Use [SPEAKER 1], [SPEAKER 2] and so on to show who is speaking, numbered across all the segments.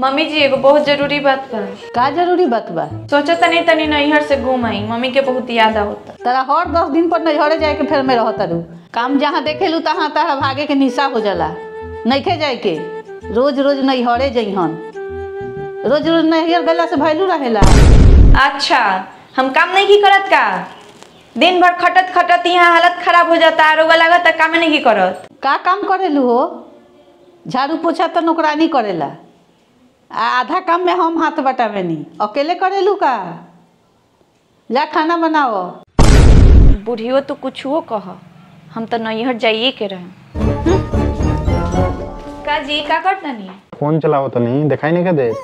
[SPEAKER 1] Mummy जी एगो बहुत ज़रूरी बात बा।
[SPEAKER 2] का ज़रूरी बात बा?
[SPEAKER 1] सोचा तनी तनी नैहर से घूम आई मम्मी के बहुत याद आवता।
[SPEAKER 2] तारा हर दस दिन पर नैहरे जाए के फेर में रह। तारू काम जहाँ देखेलू तहाँ तारा भागे के निशा हो जाला। नइखे जाए के रोज रोज नैहरे जइहन। रोज रोज नैहर गला से भैलू रहेला।
[SPEAKER 1] अच्छा हम काम नहीं की करत का? दिन भर खटत खटत यहाँ हालत खराब हो जाता रोगा लागत काम नहीं की करत।
[SPEAKER 2] का काम करेलू हो? झाड़ू पोछा तो नौकरानी करेला। आधा काम में हम हाथ बटावेनी। अकेले करेलू का? जा खाना बनाओ।
[SPEAKER 1] बुढ़ियो तो कुछ हो कह हम तो नैहर जाइए के रहे। का जी का करतनी?
[SPEAKER 3] फ़ोन चलाओ तो नहीं दिखाई नहीं के देत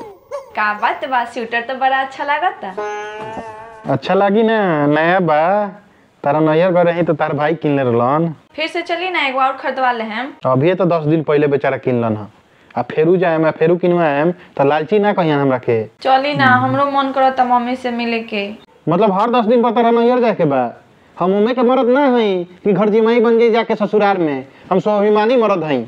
[SPEAKER 1] का बात बा स्वेटर तो बड़ा अच्छा लागता।
[SPEAKER 3] अच्छा लागी ना नया बा। तारा नैयर गए रही तो तार भाई किन ले रहलन।
[SPEAKER 1] फिर से चली ना एगो और खरीदवा ले हम
[SPEAKER 3] अभी तो दस दिन पहले बेचारा किनलन ह। आ फेरू जाए मैं फेरू किनवाएम तो लालची ना कहियन हमरा के?
[SPEAKER 1] चली ना हमरो मन करता मम्मी से मिले के।
[SPEAKER 3] मतलब हर दस दिन पर तारा नैयर जाए के बा। हम उमे के मरद ना हई कि घर जिमाई बन जाई जाके ससुराल में। हम स्वाभिमानी मरद हई।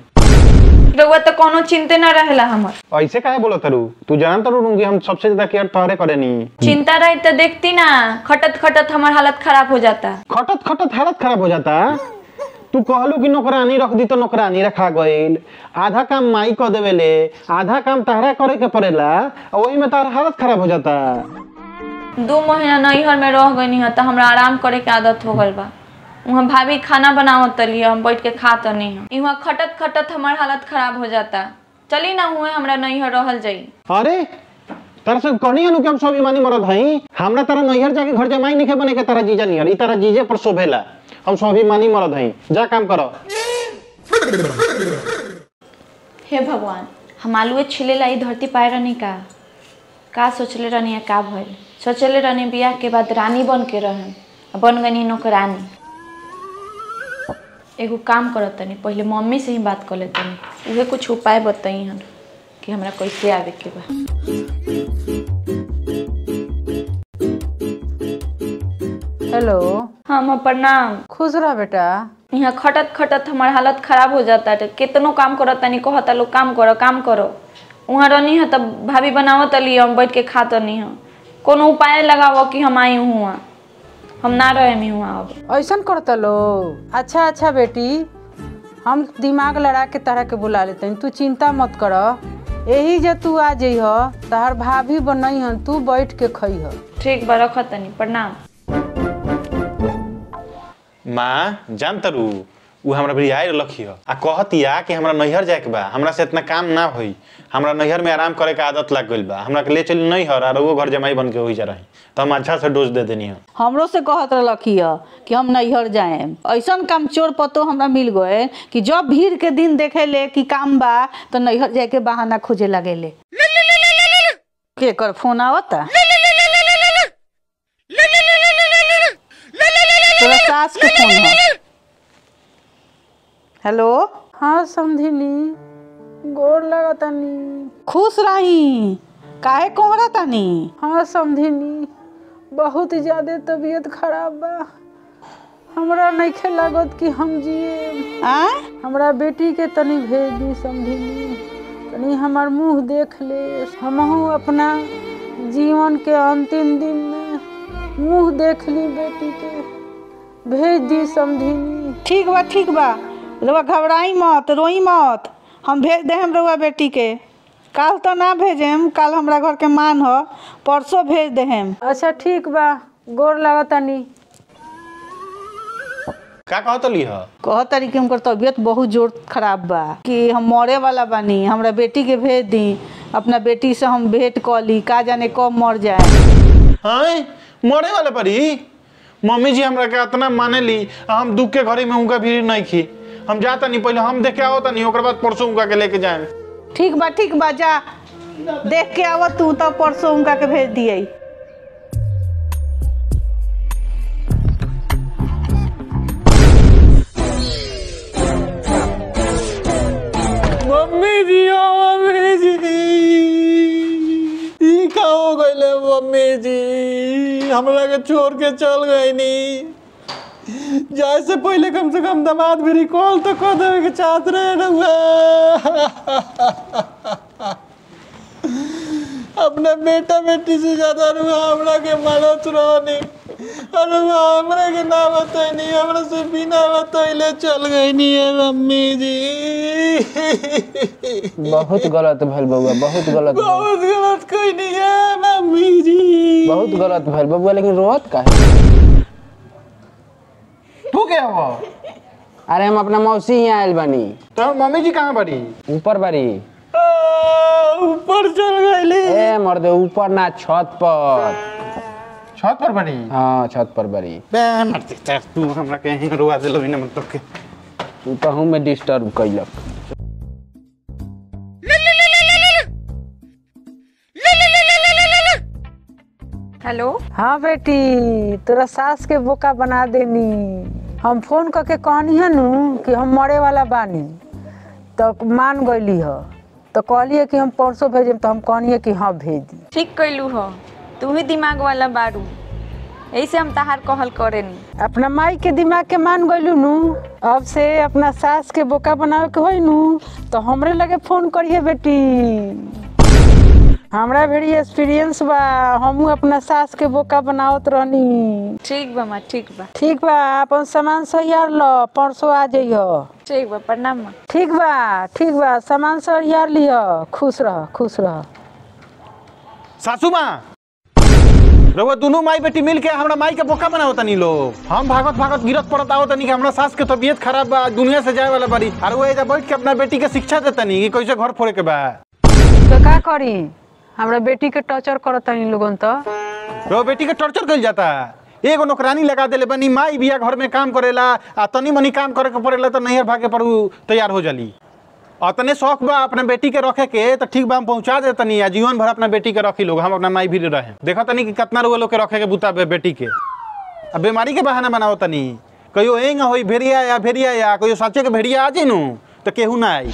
[SPEAKER 1] रउआ तो कोनो चिंते ना रहेला हमर।
[SPEAKER 3] ऐसे काहे बोलत तारू? तू जान तारू कि हम सबसे ज़्यादा केयर तोहरे करेनी।
[SPEAKER 1] चिंता रही तो देखती ना खटत खटत हमार हालत खराब हो जाता।
[SPEAKER 3] खटत खटत हालत खराब हो जाता? तू कहलू कि नौकरानी रख दी तो नौकरानी रखा गईल आधा काम माई कर देवेले आधा काम तहरा करे के पड़ेला वही में तारा हालत खराब हो जाता।
[SPEAKER 1] दो महीना नैहर में रह गई है तो हमरा आराम करे के आदत हो गल बा। वहाँ भाभी खाना बनावत तली हम बैठ के खा तनी हम इहाँ खटत खटत हमार हालत खराब हो जाता। चली ना हुए हमरा नैहर रहल जाई।
[SPEAKER 3] अरे तारा से कहनी हनु कि हम सब ईमानी मरद हई? हमरा तारा नैहर जाके घर जमाई नहीं बने के तारा जीजा नियर ई तारा जीजे पर शोभेला। हम स्वाभिमानी मरद हई जा काम करो।
[SPEAKER 1] हे भगवान हम आलूए छिले ला धरती पाए रहनी का। का सोचले रहनी है का भइल? सोचले रहनी बियाह के बाद रानी बन के रहन बन गनी नौकरानी एगो काम करत तनी पहले मम्मी से ही बात कर लेतनी उहे कुछ उपाय बताई हन कि हमरा कैसे आवे के बा।
[SPEAKER 2] हेलो।
[SPEAKER 1] हाँ माँ प्रणाम
[SPEAKER 2] खुश रह बेटा।
[SPEAKER 1] यहाँ खटत खटत हमार हालत खराब हो जाता है कितनो काम करत तनी कहता लोग काम करो काम करो। वहाँ रहनी है तब भाभी बनावत तली हम बैठ के खा तनी हम कोनो उपाय लगाओ कि हम आई हूँ वहाँ। हम ना रहे वहाँ अब।
[SPEAKER 2] ऐसा करता लो अच्छा अच्छा बेटी हम दिमाग लड़ा के तरह के बुला लेते हैं तू चिंता मत कर। यही जब तू आ जइह तहर भाभी बनई हन तू बैठ के खइह।
[SPEAKER 1] ठीक बा रखत तनी प्रणाम।
[SPEAKER 3] माँ जान तारू उ हमरा भी आए रखियो आ कहतिया कि हमरा नैहर जाए के बा, हमरा से इतना काम ना होई हमरा नैहर में आराम करे के आदत लग गइल बा हमरा के ले चली नैहर और वो घर जमाई बन के होई जा रही। तो हम अच्छा से डोज दे देनी है
[SPEAKER 2] हमरो से कहत रहलखिय कि हम नैहर जाए ऐसन काम चोर पतो हमरा मिल गए कि जब भीड़ के दिन देखे ले कि काम बा तो नैहर जाए के बहाना खोजे लगेले। के कर फ़ोन आवता? तोरा सास के फ़ोन है? हेलो? हाँ समझिनी गोर लगतानी खुश रही। काहे कोहरा तानी हाँ समझिनी बहुत ज़्यादा तबीयत खराब बा। हमरा नइखे लागत कि हम जिए आ? हमरा बेटी के तनी भेज दी समझिनी तनी हमार मुँह देख ले। हमहू अपना जीवन के अंतिम दिन में मुँह देख ली बेटी के भेज दी समझिनी ठीक बा ठीक बा। रउआ घबराई मत रोई मत। हम भेज दे हम रउआ बेटी के काल तो ना भेजेम काल हमरा घर के मान ह परसों भेज दे हम अच्छा ठीक बा गोर लागतानी
[SPEAKER 3] का कहतली ह?
[SPEAKER 2] कह तारी कि उनकर तबीयत बहुत ज़ोर खराब बा कि हम मरे वाला बानी हमरा बेटी के भेज दी अपना बेटी से हम भेंट कऽ ली का जाने कब मर जाए।
[SPEAKER 3] हाय मरे वाला परी मम्मी जी हमरा के इतना माने ली हम दुख के घड़ी में उनका भीड़ नहीं खी। हम जाता नहीं, पहले हम देखे आओ नहीं बाद परसों उनका के लेके जाए
[SPEAKER 2] ठीक बा ठीक बा, जा। देख के आओ तू तो परसों उनका के भेज दिए
[SPEAKER 3] का मम्मी जी हमरा के छोड़ के चल गई नी। जाए से पहले कम से कम दमाद भी कॉल तो कर देवे के चाहत रहे ना।
[SPEAKER 4] अपने बेटा बेटी से ज़्यादा हमरा के मारत रहनी और हमरा के ना बतैनी हमरा से बिना बतैले चल गई नी है मम्मी जी।
[SPEAKER 5] बहुत गलत भइल बउआ बहुत गलत
[SPEAKER 4] बहुत गलत कहनी है मम्मी जी।
[SPEAKER 5] बहुत गलत भइल बउआ लेकिन रोत काहे।
[SPEAKER 3] तू क्या हो?
[SPEAKER 5] अरे हम अपना मौसी यहाँ आयल बानी।
[SPEAKER 3] तो मम्मी जी कहाँ बड़ी?
[SPEAKER 5] ऊपर बारी।
[SPEAKER 4] आ, ऊपर चल गई
[SPEAKER 5] ए मर्दे ऊपर ना छत पर।
[SPEAKER 3] छत पर बड़ी
[SPEAKER 5] हाँ छत पर बारी
[SPEAKER 3] बे चार तू हमरा के यहीं रुआ दिलो बिना मतलब के।
[SPEAKER 5] तू कहूँ में डिस्टर्ब कैलक
[SPEAKER 1] हेलो?
[SPEAKER 2] हाँ बेटी तोरा सास के बोका बना देनी। हम फ़ोन करके कहनी है नु कि हम मरे वाला बानी। तो मान गईली ह। तो कहलिए कि हम परसों भेजम तो हम कहिए कि हाँ भेज। दी
[SPEAKER 1] ठीक कैलू हो तू ही दिमाग वाला बारू। ऐसे हम तहार कहल करेनी।
[SPEAKER 2] अपना माई के दिमाग के मान गलू नु अब से अपना सास के बोका बनावे के हो नु तो हमरे लगे फ़ोन करिए बेटी। हमरा भेड़ी एक्सपीरियंस बा हमहू अपना सास के बोका बनावत रहनी।
[SPEAKER 1] ठीक बा माँ ठीक बा।
[SPEAKER 2] ठीक बा अपन सामान सहियार ल परसों आ जइह।
[SPEAKER 1] ठीक बा प्रणाम माँ।
[SPEAKER 2] ठीक बा ठीक बा सामान सहियार लिह खुश रह खुश रह।
[SPEAKER 3] सासू माँ! रउआ दोनों माई बेटी मिल के हमरा माई के बोका बनाओ तनी लोग हम भागत भागत गिरत पड़त आओ तनी कि हमरा सास के तबीयत खराब बा दुनिया से जाए वाला बारी। और वो एजा बैठ के अपना बेटी के शिक्षा देतनी कि कैसे घर फोड़े के बा।
[SPEAKER 2] तो का करी? हमरा बेटी के टॉर्चर करत तनी लोगन तो।
[SPEAKER 3] रउआ बेटी के टॉर्चर कइल जाता। एगो नौकरानी लगा देले बनी माई बिया घर में काम करेला आ तनी मनी काम करे के पड़ेला तो नैहर भागे पर तैयार हो जाली। अतने शौक बा अपने बेटी के रखे के तो ठीक बा हम पहुँचा दे तनी आ जीवन भर अपना बेटी के रखी लोग हम अपना माई भी रहे देखो तनी कि कितना रुआ लोग के रखे के बुता बेटी के अब बीमारी के बहाना बनाओ तनी। कहियो एंग होई भेड़िया या भेड़िया या कहियो सच्चे के भेड़िया आ जेनु तो केहू ना आई।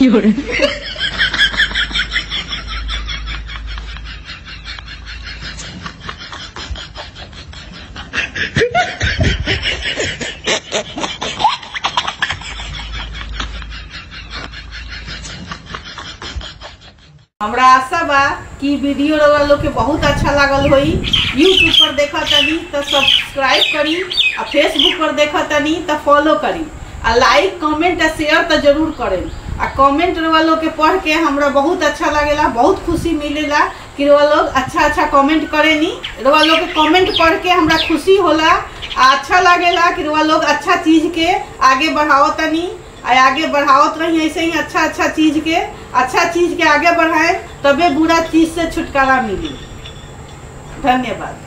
[SPEAKER 6] हमरा आशा बा कि वीडियो रउआ के बहुत अच्छा लागल होई। यूट्यूब पर देखा तनी तो सब्सक्राइब करी, आ फेसबुक पर देखा तनी तो फॉलो करी। आ लाइक कमेंट आ शेयर तो ज़रूर करें। आ कमेंट लोग के पढ़ के हमरा बहुत अच्छा लागेला, बहुत खुशी मिलेला। कि रोवा लोग अच्छा अच्छा कमेंट करेनी। रोवा लोग के कमेंट पढ़ के हमरा खुशी होला, आ अच्छा लागेला कि रोवा लोग अच्छा चीज़ के आगे बढ़ावतनी, आ आगे बढ़ावत रही ऐसे ही अच्छा अच्छा चीज़ के अच्छा चीज़ के आगे बढ़ाए तबे बुरा चीज़ से छुटकारा मिली। धन्यवाद।